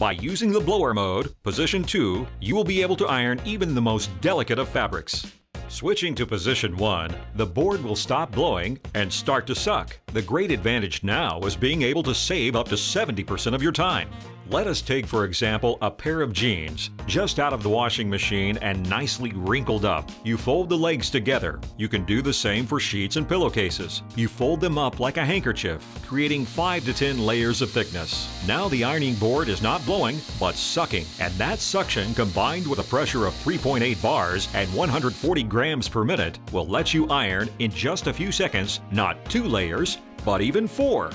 By using the blower mode, position 2, you will be able to iron even the most delicate of fabrics. Switching to position 1, the board will stop blowing and start to suck. The great advantage now is being able to save up to 70% of your time. Let us take, for example, a pair of jeans, just out of the washing machine and nicely wrinkled up. You fold the legs together. You can do the same for sheets and pillowcases. You fold them up like a handkerchief, creating 5 to 10 layers of thickness. Now the ironing board is not blowing, but sucking. And that suction, combined with a pressure of 3.8 bars and 140 grams per minute, will let you iron in just a few seconds, not two layers, but even four.